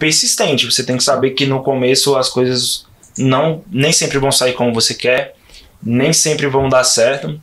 persistente. Você tem que saber que no começo as coisas não nem sempre vão sair como você quer, nem sempre vão dar certo,